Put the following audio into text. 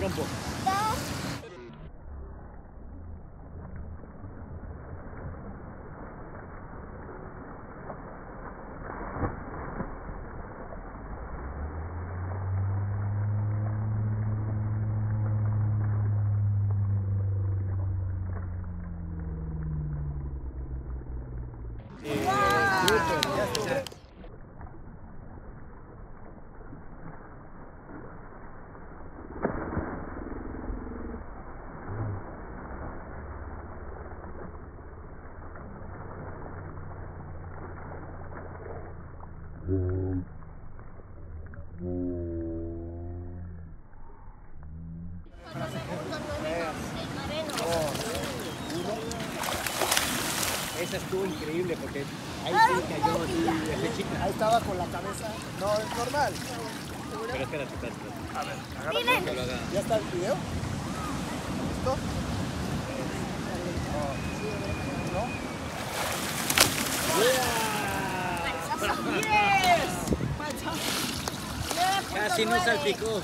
pronto. Yeah. Esa estuvo increíble porque ahí sí cayó ah, Ahí estaba con la cabeza. No, es normal. Pero espérate, espérate. A ver, lo haga. ¿Ya está el video? ¿Listo? Así no salpicó.